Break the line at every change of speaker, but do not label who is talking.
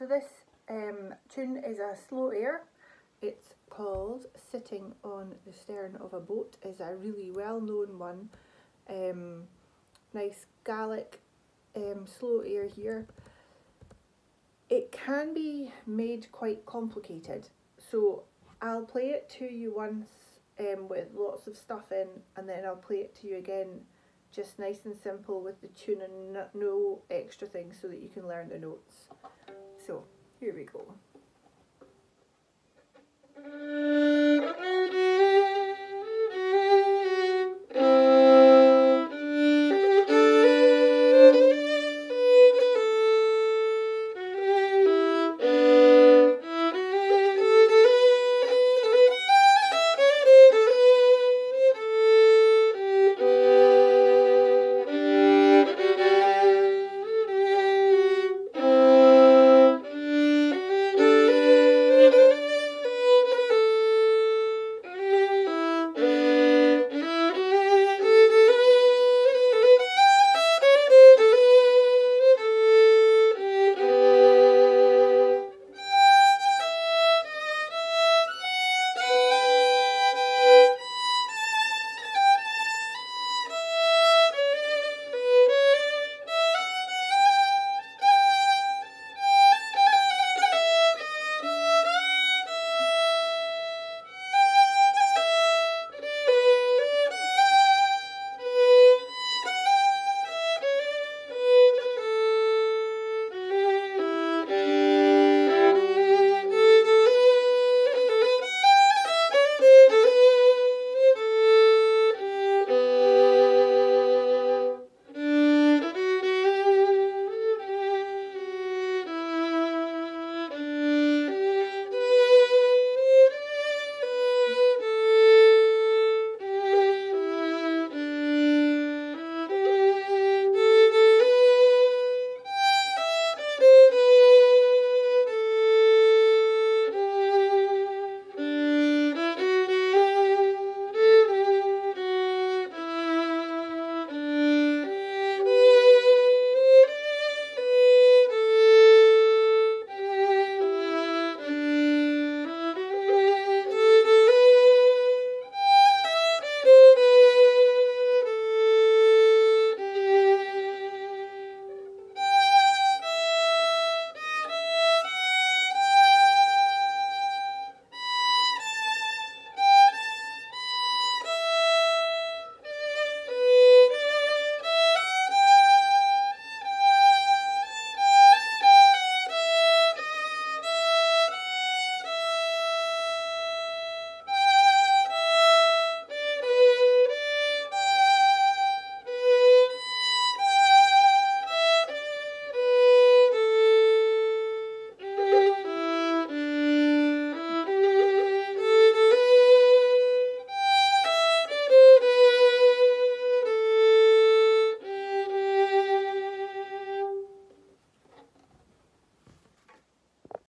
So this um, tune is a slow air. It's called Sitting on the Stern of a Boat is a really well known one. Um, nice Gaelic um, slow air here. It can be made quite complicated so I'll play it to you once um, with lots of stuff in and then I'll play it to you again just nice and simple with the tune and no extra things so that you can learn the notes. So here we go.